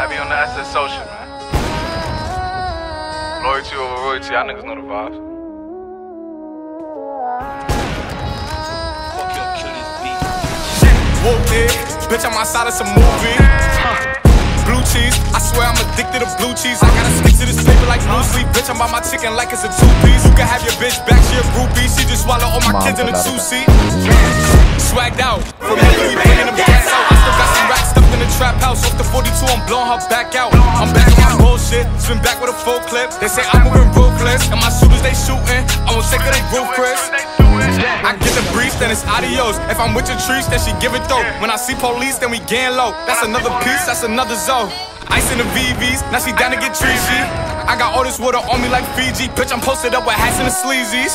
Heavy on the SS social, man. Loyalty over royalty, y'all niggas know the vibes. Fuck your killers beat. Shit, whoopty. Bitch, I'm outside of some movie. Blue cheese, I swear I'm addicted to blue cheese. I gotta stick to this paper like blue sleep. Bitch, I'm on my chicken like it's a two piece. You can have your bitch back, she a groupie. She just swallow all my kids in a two seat. Swagged out, from Hillary, house. Off the 42, I'm blowing her back out. I'm back on bullshit, spin back with a full clip. They say I'm moving ruthless, and my shooters they shooting. I won't take they roof, Chris. I get the brief, then it's adios. If I'm with your trees, then she give it though. When I see police, then we gang low. That's another piece, that's another zone. Ice in the VVs, now she down to get treachy. I got all this water on me like Fiji. Bitch, I'm posted up with hats and the sleazies.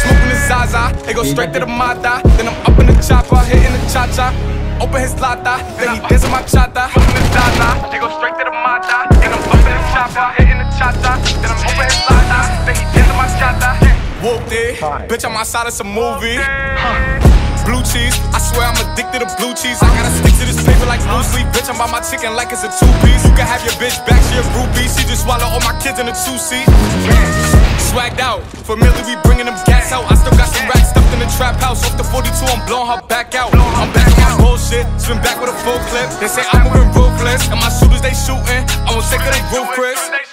Smoking the Zaza, it go straight to the Mata. Then I'm up in the chopper, hitting the cha cha. Open his lata, then he dancing my chata. Smoking the Zaza, it go straight to the Mata. Then I'm up in the chopper, hitting the cha cha. Then I'm open his lata, then he dancing my chata. Whoopty, bitch, I'm outside of some movie. Blue cheese, I swear I'm addicted to blue cheese. I gotta stick to this paper like blue I'm by my chicken like it's a two piece. You can have your bitch back, she a groupie. She just swallow all my kids in a two seat. Swagged out, familiar, we bringing them gas out. I still got some racks stuffed in the trap house. Off the 42, I'm blowing her back out. I'm back on my bullshit, spin back with a full clip. They say I'm moving ruthless, and my shooters they shooting. I won't take of they roof, Chris.